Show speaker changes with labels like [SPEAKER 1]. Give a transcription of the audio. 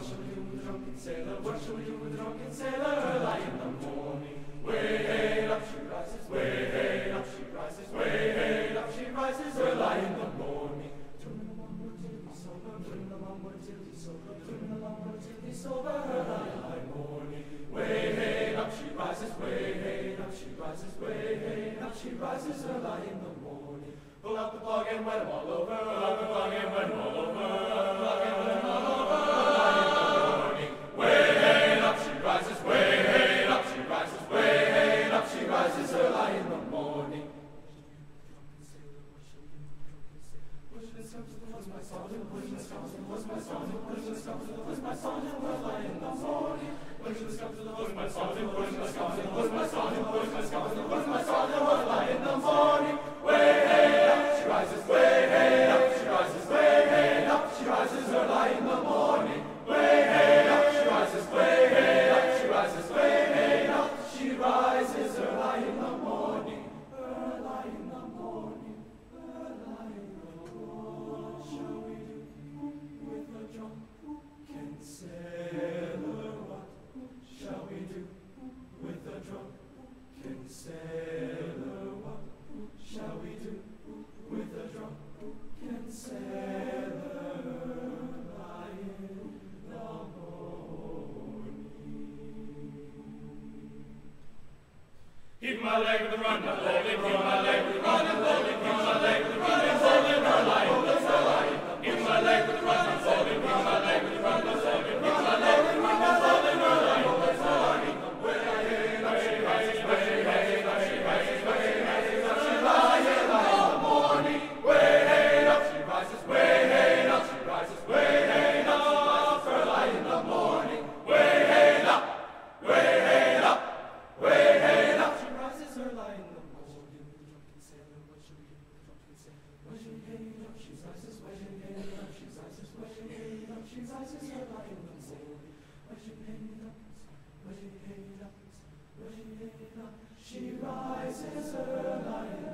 [SPEAKER 1] What shall we do with the drunken sailor? What shall we do with the drunken sailor? Her Early in the morning, way hey up she rises, way hey up she rises, way hey up she rises. Her Early in the morning, Turn the tune along until he's sober, Turn the tune along until he's sober, Turn the tune along until he's sober. Her Early in the morning, way hey up she rises, way hey up she rises, way hey up she rises. Her Early in the morning, pull out the plug and wet 'em all over. Where's my son? Where's my son? leg of the run, leg of the run, my leg. is a ist